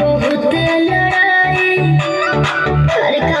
बहुत लड़ाई अरे का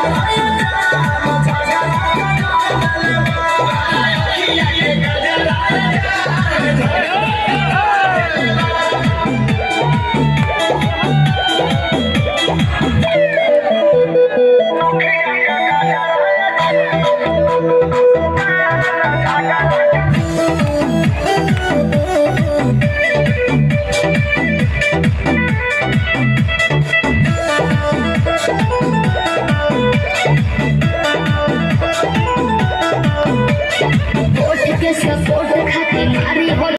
Just a